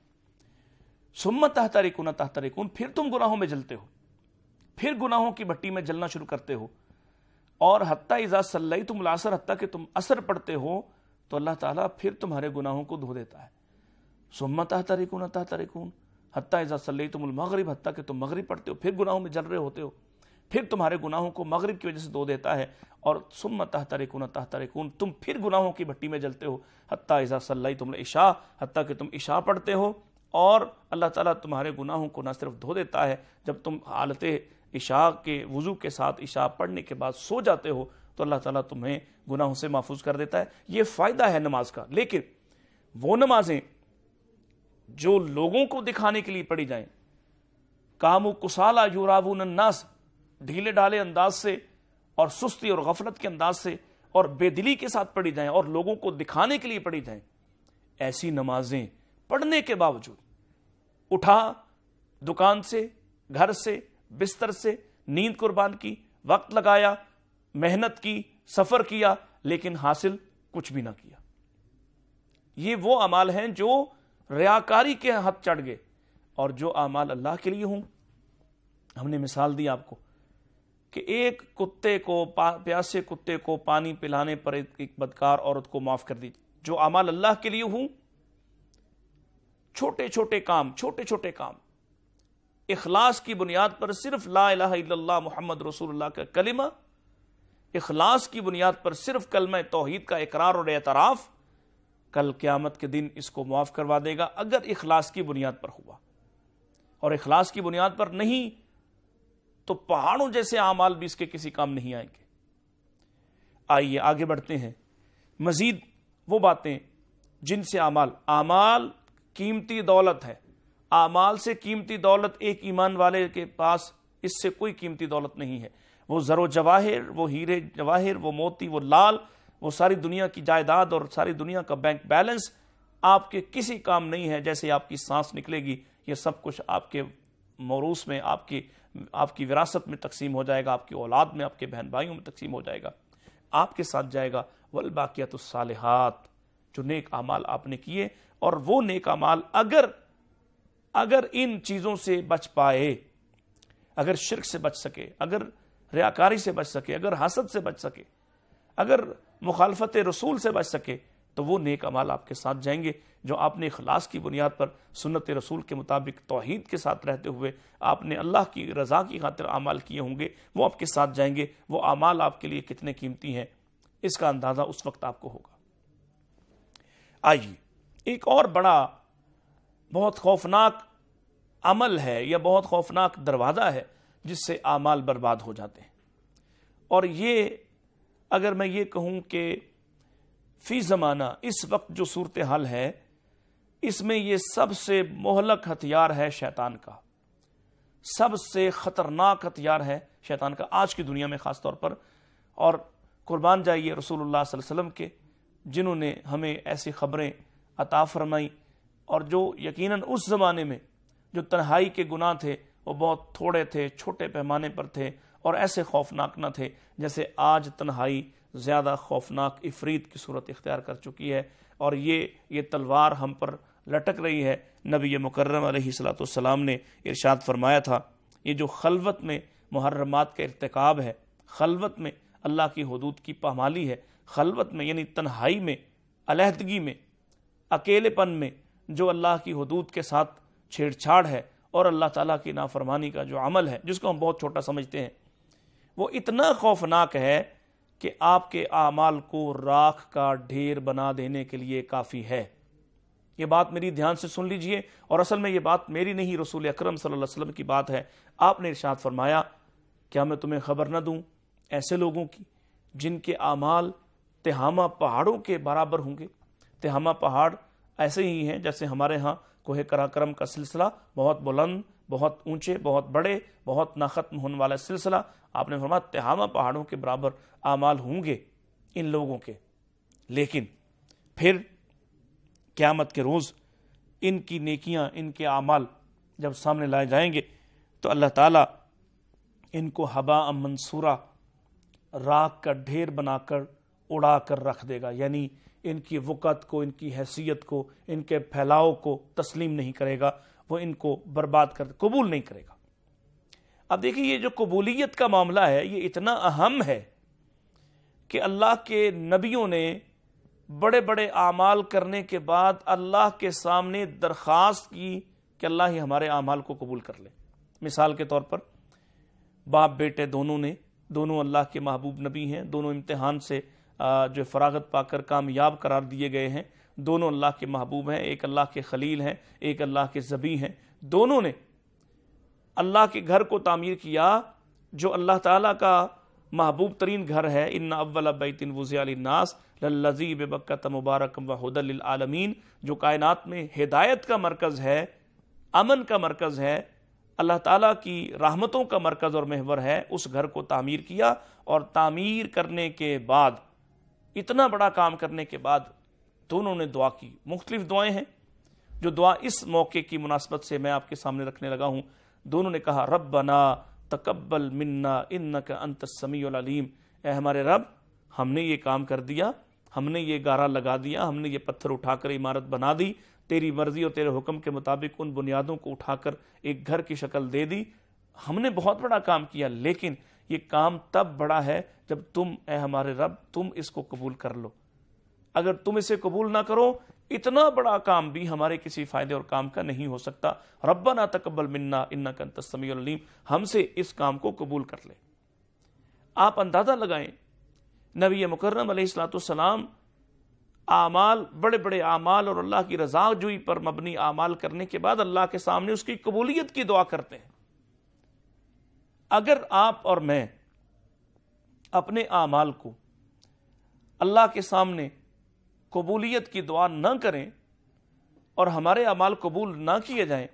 Speaker 3: سمت تحترکون تحترکون پھر تم گناہوں میں جلتے ہو۔ پھر گناہوں کی بھٹی میں جلنا شروع کرتے ہو۔ اور حتیٰ اذا صلی تم العصر، حتیٰ کہ تم اثر پڑھتے ہو، تو اللہ تعالیٰ پھر تمہارے گناہوں کو دھو دیتا ہے۔ سمت تحترکون تحترکون حتیٰ اذا صلی تم المغرب، حتیٰ کہ تم مغرب پڑھتے ہو، پھر گناہوں میں جل رہے ہوتے ہو۔ پھر تمہارے گناہوں کو مغرب کی وجہ سے دھو دیتا ہے۔ اور سمت تحترکون تحترکون تم پھر گناہوں کی بھٹی میں جلتے ہو۔ حتیٰ اذا صلی تم العشاء، حتیٰ کہ تم عشاء پڑھتے ہو۔ اور اللہ تعالیٰ تمہارے گناہوں کو نہ صرف دھو دیتا ہے، جب تم حالت عشاء کے وضو کے ساتھ عشاء پڑھنے کے بعد سو جاتے ہو تو اللہ تعالیٰ تمہیں گناہوں سے محفوظ کر دیتا ہے۔ یہ فائدہ ہے نماز کا۔ لیکن وہ نمازیں جو لوگوں کو دکھانے کے لیے پڑھی جائیں کام و کسالہ یوراون الناس، ڈھیلے ڈھالے انداز سے اور سستی اور غفلت کے انداز سے اور بے دلی کے ساتھ پڑھی جائیں اور لوگوں کو دکھانے کے لیے پڑھی جائیں۔ ایسی نمازیں پڑھنے کے باوجود، اٹھا دکان سے، گھر سے بستر سے نیند قربان کی، وقت لگایا، محنت کی، سفر کیا، لیکن حاصل کچھ بھی نہ کیا۔ یہ وہ امال ہیں جو ریاکاری کے حد چڑھ گئے اور جو اعمال اللہ کے لیے ہوں۔ ہم نے مثال دی آپ کو کہ ایک کتے کو پیاسے کتے کو پانی پلانے پر ایک بدکار عورت کو معاف کر دی۔ جو اعمال اللہ کے لیے ہوں، چھوٹے چھوٹے کام، چھوٹے چھوٹے کام۔ اخلاص کی بنیاد پر صرف لا الہ الا اللہ محمد رسول اللہ کا کلمہ، اخلاص کی بنیاد پر صرف کلمہ توحید کا اقرار اور اعتراف کل قیامت کے دن اس کو معاف کروا دے گا، اگر اخلاص کی بنیاد پر ہوا۔ اور اخلاص کی بنیاد پر نہیں تو پہاڑوں جیسے اعمال بھی اس کے کسی کام نہیں آئیں گے۔ آئیے آگے بڑھتے ہیں۔ مزید وہ باتیں جن سے اعمال اعمال قیمتی دولت ہے۔ اعمال سے قیمتی دولت ایک ایمان والے کے پاس اس سے کوئی قیمتی دولت نہیں ہے۔ وہ زر و جواہر، وہ ہیرے جواہر، وہ موتی، وہ لال، وہ ساری دنیا کی جائیداد اور ساری دنیا کا بینک بیلنس آپ کے کسی کام نہیں ہے۔ جیسے آپ کی سانس نکلے گی، یہ سب کچھ آپ کے موروث میں، آپ کی آپ کی وراثت میں تقسیم ہو جائے گا۔ آپ کی اولاد میں، آپ کے بہن بھائیوں میں تقسیم ہو جائے گا۔ آپ کے ساتھ جائے گا۔ والباقیات الصالحات، جو نیک اعمال آپ نے کیے اور وہ نیک اعمال اگر اگر ان چیزوں سے بچ پائے، اگر شرک سے بچ سکے، اگر ریاکاری سے بچ سکے، اگر حسد سے بچ سکے، اگر مخالفت رسول سے بچ سکے، تو وہ نیک امال آپ کے ساتھ جائیں گے جو آپ نے اخلاص کی بنیاد پر سنت رسول کے مطابق توحید کے ساتھ رہتے ہوئے آپ نے اللہ کی رضا کی خاطر اعمال کیے ہوں گے، وہ آپ کے ساتھ جائیں گے، وہ اعمال آپ کے لیے کتنے قیمتی ہیں، اس کا اندازہ اس وقت آپ کو ہوگا۔ آئیے، ایک اور بڑا بہت خوفناک عمل ہے یا بہت خوفناک دروازہ ہے جس سے اعمال برباد ہو جاتے ہیں۔ اور یہ اگر میں یہ کہوں کہ فی زمانہ اس وقت جو صورتحال ہے، اس میں یہ سب سے مہلک ہتھیار ہے شیطان کا۔ سب سے خطرناک ہتھیار ہے شیطان کا آج کی دنیا میں خاص طور پر۔ اور قربان جائیے رسول اللہ صلی اللہ علیہ وسلم کے، جنہوں نے ہمیں ایسی خبریں عطا فرمائی اور جو یقیناً اس زمانے میں جو تنہائی کے گناہ تھے، وہ بہت تھوڑے تھے، چھوٹے پیمانے پر تھے اور ایسے خوفناک نہ تھے جیسے آج تنہائی زیادہ خوفناک افرید کی صورت اختیار کر چکی ہے اور یہ یہ تلوار ہم پر لٹک رہی ہے۔ نبی مکرم علیہ صلاۃ السلام نے ارشاد فرمایا تھا، یہ جو خلوت میں محرمات کا ارتکاب ہے، خلوت میں اللہ کی حدود کی پامالی ہے، خلوت میں یعنی تنہائی میں، علیحدگی میں، اکیلے پن میں جو اللہ کی حدود کے ساتھ چھیڑ چھاڑ ہے اور اللہ تعالیٰ کی نافرمانی کا جو عمل ہے، جس کو ہم بہت چھوٹا سمجھتے ہیں، وہ اتنا خوفناک ہے کہ آپ کے اعمال کو راکھ کا ڈھیر بنا دینے کے لیے کافی ہے۔ یہ بات میری دھیان سے سن لیجیے اور اصل میں یہ بات میری نہیں، رسول اکرم صلی اللہ علیہ وسلم کی بات ہے۔ آپ نے ارشاد فرمایا، کیا میں تمہیں خبر نہ دوں؟ ایسے لوگوں کی، جن کے اعمال تہامہ پہاڑوں کے برابر ہوں گے۔ تہامہ پہاڑ ایسے ہی ہیں جیسے ہمارے ہاں کوہ کراکرم کا سلسلہ بہت بلند، بہت اونچے، بہت بڑے، بہت نہ ختم ہونے والا سلسلہ۔ آپ نے فرمایا تہامہ پہاڑوں کے برابر اعمال ہوں گے ان لوگوں کے۔ لیکن پھر قیامت کے روز ان کی نیکیاں، ان کے اعمال جب سامنے لائے جائیں گے تو اللہ تعالیٰ ان کو ہبا منصورہ راک کا ڈھیر بنا کر اڑا کر رکھ دے گا۔ یعنی ان کی وقت کو، ان کی حیثیت کو، ان کے پھیلاؤ کو تسلیم نہیں کرے گا، وہ ان کو برباد کر، قبول نہیں کرے گا۔ اب دیکھیں یہ جو قبولیت کا معاملہ ہے، یہ اتنا اہم ہے کہ اللہ کے نبیوں نے بڑے بڑے اعمال کرنے کے بعد اللہ کے سامنے درخواست کی کہ اللہ ہی ہمارے اعمال کو قبول کر لے۔ مثال کے طور پر، باپ بیٹے دونوں نے، دونوں اللہ کے محبوب نبی ہیں، دونوں امتحان سے جو فراغت پا کر کامیاب قرار دیے گئے ہیں، دونوں اللہ کے محبوب ہیں، ایک اللہ کے خلیل ہیں، ایک اللہ کے زبی ہیں۔ دونوں نے اللہ کے گھر کو تعمیر کیا، جو اللہ تعالیٰ کا محبوب ترین گھر ہے۔ ان اول بیت وزی الناس للذیب بکت مبارکم و حد للعالمین۔ جو کائنات میں ہدایت کا مرکز ہے، امن کا مرکز ہے، اللہ تعالیٰ کی رحمتوں کا مرکز اور محور ہے، اس گھر کو تعمیر کیا۔ اور تعمیر کرنے کے بعد اتنا بڑا کام کرنے کے بعد دونوں نے دعا کی۔ مختلف دعائیں ہیں۔ جو دعا اس موقع کی مناسبت سے میں آپ کے سامنے رکھنے لگا ہوں، دونوں نے کہا رب بنا تقبل منا ان انت سمیع العلیم۔ اے ہمارے رب، ہم نے یہ کام کر دیا، ہم نے یہ گارا لگا دیا، ہم نے یہ پتھر اٹھا کر عمارت بنا دی۔ تیری مرضی اور تیرے حکم کے مطابق ان بنیادوں کو اٹھا کر ایک گھر کی شکل دے دی۔ ہم نے بہت بڑا کام کیا، لیکن یہ کام تب بڑا ہے جب تم، اے ہمارے رب، تم اس کو قبول کر لو۔ اگر تم اسے قبول نہ کرو، اتنا بڑا کام بھی ہمارے کسی فائدے اور کام کا نہیں ہو سکتا۔ ربنا تقبل منا ان کا تسمی العلیم۔ ہم سے اس کام کو قبول کر لے۔ آپ اندازہ لگائیں، نبی مکرم علیہ السلاۃ السلام اعمال، بڑے بڑے اعمال اور اللہ کی رضا جوئی پر مبنی اعمال کرنے کے بعد اللہ کے سامنے اس کی قبولیت کی دعا کرتے ہیں۔ اگر آپ اور میں اپنے اعمال کو اللہ کے سامنے قبولیت کی دعا نہ کریں اور ہمارے اعمال قبول نہ کیے جائیں،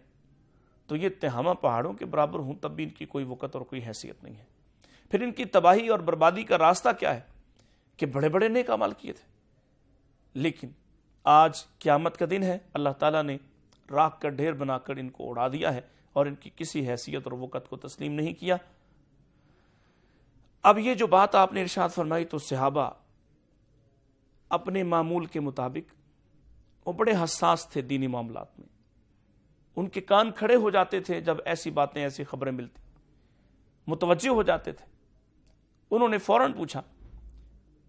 Speaker 3: تو یہ تہامہ پہاڑوں کے برابر ہوں، تب بھی ان کی کوئی وقت اور کوئی حیثیت نہیں ہے۔ پھر ان کی تباہی اور بربادی کا راستہ کیا ہے؟ کہ بڑے بڑے نیک عمال کیے تھے۔ لیکن آج قیامت کا دن ہے، اللہ تعالیٰ نے راک کا ڈھیر بنا کر ان کو اڑا دیا ہے۔ اور ان کی کسی حیثیت اور وقت کو تسلیم نہیں کیا۔ اب یہ جو بات آپ نے ارشاد فرمائی تو صحابہ اپنے معمول کے مطابق وہ بڑے حساس تھے دینی معاملات میں۔ ان کے کان کھڑے ہو جاتے تھے جب ایسی باتیں، ایسی خبریں ملتی۔ متوجہ ہو جاتے تھے۔ انہوں نے فوراً پوچھا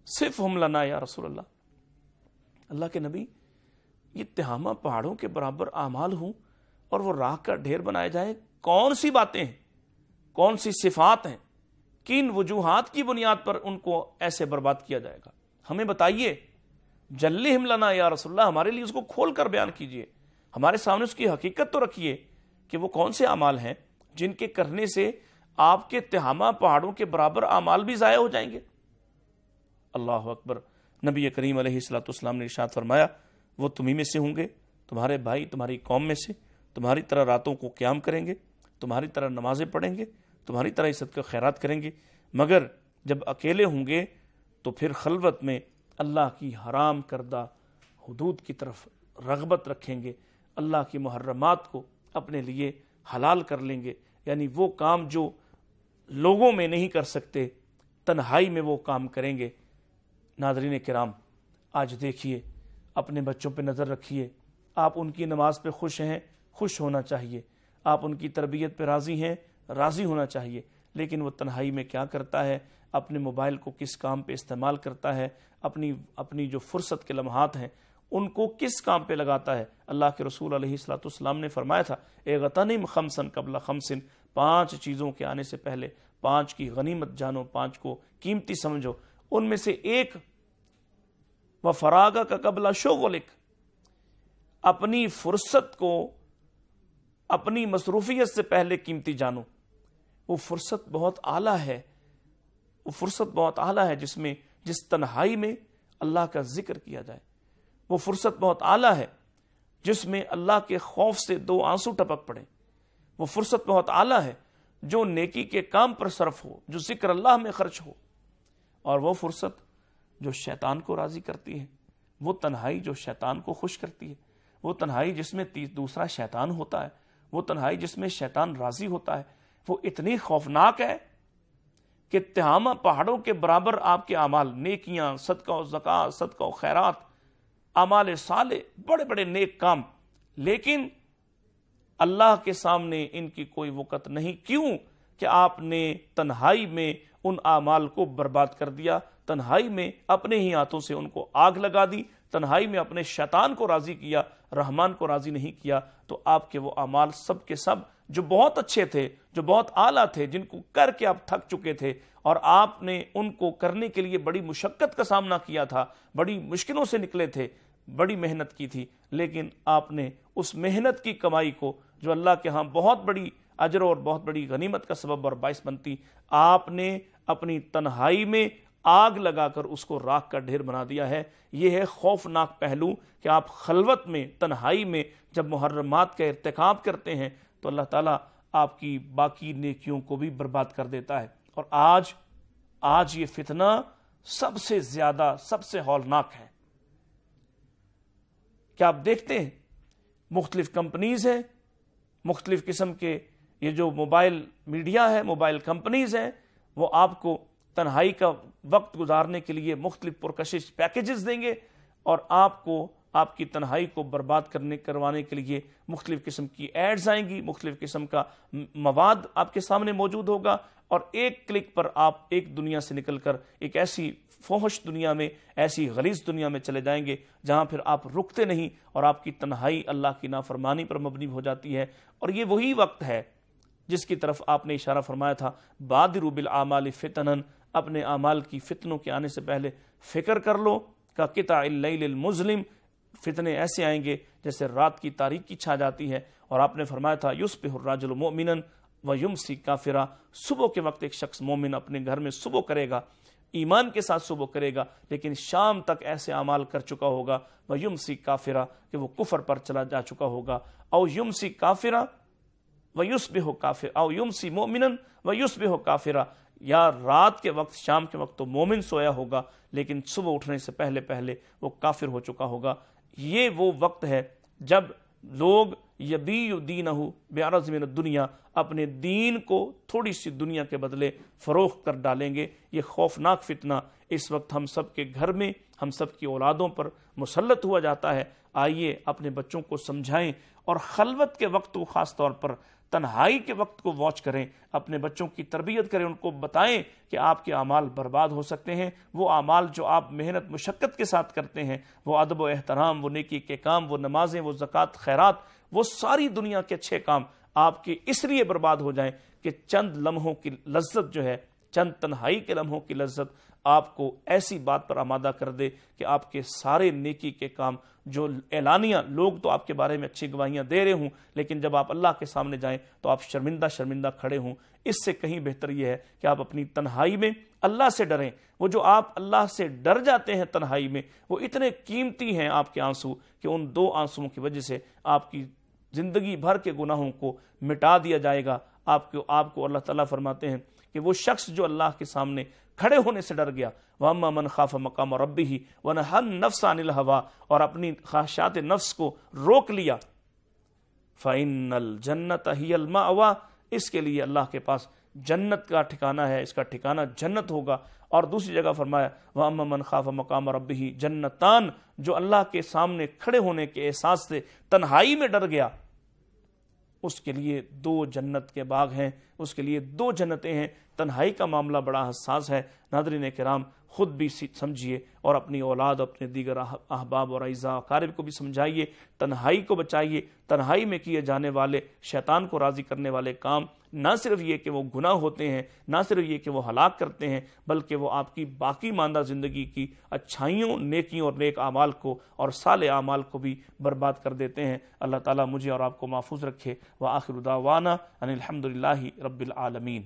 Speaker 3: صرف ہم لنا یا رسول اللہ؟ اللہ کے نبی، یہ تہامہ پہاڑوں کے برابر اعمال ہوں اور وہ راہ کا ڈھیر بنائے جائیں کون سی باتیں ہیں؟ کون سی صفات ہیں؟ کن وجوہات کی بنیاد پر ان کو ایسے برباد کیا جائے گا؟ ہمیں بتائیے۔ جلی لنا یا رسول اللہ، ہمارے لیے اس کو کھول کر بیان کیجیے ہمارے سامنے اس کی حقیقت تو رکھیے کہ وہ کون سے اعمال ہیں جن کے کرنے سے آپ کے تہامہ پہاڑوں کے برابر اعمال بھی ضائع ہو جائیں گے۔ اللہ اکبر۔ نبی کریم علیہ السلاۃ والسلام نے ارشاد فرمایا، وہ تمہیں میں سے ہوں گے، تمہارے بھائی، تمہاری قوم میں سے۔ تمہاری طرح راتوں کو قیام کریں گے، تمہاری طرح نمازیں پڑھیں گے، تمہاری طرح عزت کا خیرات کریں گے۔ مگر جب اکیلے ہوں گے تو پھر خلوت میں اللہ کی حرام کردہ حدود کی طرف رغبت رکھیں گے۔ اللہ کی محرمات کو اپنے لیے حلال کر لیں گے۔ یعنی وہ کام جو لوگوں میں نہیں کر سکتے، تنہائی میں وہ کام کریں گے۔ ناظرین کرام، آج دیکھیے، اپنے بچوں پہ نظر رکھیے۔ آپ ان کی نماز پہ خوش ہیں خوش ہونا چاہیے۔ آپ ان کی تربیت پہ راضی ہیں، راضی ہونا چاہیے، لیکن وہ تنہائی میں کیا کرتا ہے؟ اپنے موبائل کو کس کام پہ استعمال کرتا ہے؟ اپنی اپنی جو فرصت کے لمحات ہیں، ان کو کس کام پہ لگاتا ہے؟ اللہ کے رسول علیہ السلاۃ السلام نے فرمایا تھا، اے غتنم خمسن قبل خمسن، پانچ چیزوں کے آنے سے پہلے پانچ کی غنیمت جانو، پانچ کو قیمتی سمجھو۔ ان میں سے ایک و فراغ کا قبلہ شوغلک اپنی فرصت کو اپنی مصروفیت سے پہلے قیمتی جانو۔ وہ فرصت بہت اعلیٰ ہے۔ وہ فرصت بہت اعلیٰ ہے جس میں، جس تنہائی میں اللہ کا ذکر کیا جائے۔ وہ فرصت بہت اعلیٰ ہے جس میں اللہ کے خوف سے دو آنسو ٹپک پڑے۔ وہ فرصت بہت اعلیٰ ہے جو نیکی کے کام پر صرف ہو، جو ذکر اللہ میں خرچ ہو۔ اور وہ فرصت جو شیطان کو راضی کرتی ہے۔ وہ تنہائی جو شیطان کو خوش کرتی ہے۔ وہ تنہائی جس میں دوسرا شیطان ہوتا ہے۔ وہ تنہائی جس میں شیطان راضی ہوتا ہے، وہ اتنی خوفناک ہے کہ تہامہ پہاڑوں کے برابر آپ کے اعمال، نیکیاں، صدقہ و زکاة صدقہ و خیرات، اعمال صالح، بڑے بڑے نیک کام۔ لیکن اللہ کے سامنے ان کی کوئی وقت نہیں۔ کیوں؟ کہ آپ نے تنہائی میں ان اعمال کو برباد کر دیا، تنہائی میں اپنے ہی ہاتھوں سے ان کو آگ لگا دی، تنہائی میں اپنے شیطان کو راضی کیا۔ رحمان کو راضی نہیں کیا، تو آپ کے وہ اعمال سب کے سب جو بہت اچھے تھے، جو بہت اعلیٰ تھے، جن کو کر کے آپ تھک چکے تھے، اور آپ نے ان کو کرنے کے لیے بڑی مشقت کا سامنا کیا تھا، بڑی مشکلوں سے نکلے تھے، بڑی محنت کی تھی، لیکن آپ نے اس محنت کی کمائی کو، جو اللہ کے ہاں بہت بڑی اجر اور بہت بڑی غنیمت کا سبب اور باعث بنتی، آپ نے اپنی تنہائی میں آگ لگا کر اس کو راک کا ڈھیر بنا دیا ہے۔ یہ ہے خوفناک پہلو کہ آپ خلوت میں، تنہائی میں جب محرمات کا ارتکاب کرتے ہیں تو اللہ تعالیٰ آپ کی باقی نیکیوں کو بھی برباد کر دیتا ہے۔ اور آج آج یہ فتنہ سب سے زیادہ، سب سے ہولناک ہے۔ کیا آپ دیکھتے ہیں؟ مختلف کمپنیز ہیں، مختلف قسم کے، یہ جو موبائل میڈیا ہے، موبائل کمپنیز ہیں، وہ آپ کو تنہائی کا وقت گزارنے کے لیے مختلف پرکشش پیکیجز دیں گے اور آپ کو آپ کی تنہائی کو برباد کرنے، کروانے کے لیے مختلف قسم کی ایڈز آئیں گی، مختلف قسم کا مواد آپ کے سامنے موجود ہوگا اور ایک کلک پر آپ ایک دنیا سے نکل کر ایک ایسی فوہش دنیا میں، ایسی غلیظ دنیا میں چلے جائیں گے جہاں پھر آپ رکتے نہیں اور آپ کی تنہائی اللہ کی نافرمانی پر مبنی ہو جاتی ہے۔ اور یہ وہی وقت ہے جس کی طرف آپ نے اشارہ فرمایا تھا بادر بالعمال فتنن اپنے اعمال کی فتنوں کے آنے سے پہلے فکر کر لو کا قطع اللیل المظلم فتنے ایسے آئیں گے جیسے رات کی تاریخی چھا جاتی ہے۔ اور آپ نے فرمایا تھا یسبح الراجل مؤمنا و یمسی کافرا۔ صبح کے وقت ایک شخص مومن اپنے گھر میں صبح کرے گا، ایمان کے ساتھ صبح کرے گا، لیکن شام تک ایسے اعمال کر چکا ہوگا۔ وہ یمسی کافرا کہ وہ کفر پر چلا جا چکا ہوگا۔ او یمسی کافرا و یسبح کافر۔ او یمسی مومنا و یسبح کافرا۔ یا رات کے وقت، شام کے وقت تو مومن سویا ہوگا، لیکن صبح اٹھنے سے پہلے پہلے وہ کافر ہو چکا ہوگا۔ یہ وہ وقت ہے جب لوگ یبی دین بیارز من دنیا اپنے دین کو تھوڑی سی دنیا کے بدلے فروخت کر ڈالیں گے۔ یہ خوفناک فتنہ اس وقت ہم سب کے گھر میں، ہم سب کی اولادوں پر مسلط ہوا جاتا ہے۔ آئیے اپنے بچوں کو سمجھائیں اور خلوت کے وقت کو خاص طور پر تنہائی کے وقت کو واچ کریں، اپنے بچوں کی تربیت کریں، ان کو بتائیں کہ آپ کے اعمال برباد ہو سکتے ہیں۔ وہ اعمال جو آپ محنت، مشقت کے ساتھ کرتے ہیں، وہ ادب و احترام، وہ نیکی کے کام، وہ نمازیں، وہ زکوٰۃ، خیرات، وہ ساری دنیا کے اچھے کام آپ کے اس لیے برباد ہو جائیں کہ چند لمحوں کی لذت جو ہے، چند تنہائی کے لمحوں کی لذت آپ کو ایسی بات پر آمادہ کر دے کہ آپ کے سارے نیکی کے کام، جو اعلانیہ لوگ تو آپ کے بارے میں اچھی گواہیاں دے رہے ہوں، لیکن جب آپ اللہ کے سامنے جائیں تو آپ شرمندہ شرمندہ کھڑے ہوں۔ اس سے کہیں بہتر یہ ہے کہ آپ اپنی تنہائی میں اللہ سے ڈریں۔ وہ جو آپ اللہ سے ڈر جاتے ہیں تنہائی میں، وہ اتنے قیمتی ہیں آپ کے آنسو کہ ان دو آنسوؤں کی وجہ سے آپ کی زندگی بھر کے گناہوں کو مٹا دیا جائے گا۔ آپ کو آپ کو اللہ تعالیٰ فرماتے ہیں کہ وہ شخص جو اللہ کے سامنے کھڑے ہونے سے ڈر گیا، وَأَمَّا مَنْ خَافَ مَقَامَ رَبِّهِ وَنَحَا النَّفْسَ عَنِ الْهَوَىٰ اور اپنی خواہشات نفس کو روک لیا، فَإِنَّ الْجَنَّةَ هِيَ الْمَأْوَىٰ۔ اس کے لیے اللہ کے پاس جنت کا ٹھکانہ ہے، اس کا ٹھکانہ جنت ہوگا۔ اور دوسری جگہ فرمایا، وَأَمَّا مَنْ خَافَ مَقَامَ رَبِّهِ جَنَّتَان، جو اللہ کے سامنے کھڑے ہونے کے احساس سے تنہائی میں ڈر گیا۔ اس کے لیے دو جنت کے باغ ہیں، اس کے لیے دو جنتیں ہیں۔ تنہائی کا معاملہ بڑا حساس ہے۔ ناظرین کرام، خود بھی سمجھیے اور اپنی اولاد، اپنے دیگر احباب اور عیزہ اقارب کو بھی سمجھائیے۔ تنہائی کو بچائیے۔ تنہائی میں کیے جانے والے، شیطان کو راضی کرنے والے کام نہ صرف یہ کہ وہ گناہ ہوتے ہیں، نہ صرف یہ کہ وہ ہلاک کرتے ہیں، بلکہ وہ آپ کی باقی ماندہ زندگی کی اچھائیوں، نیکیوں اور نیک اعمال کو اور سال اعمال کو بھی برباد کر دیتے ہیں۔ اللہ تعالیٰ مجھے اور آپ کو محفوظ رکھے۔ وہ آخر ان الحمدللہ رب العالمین۔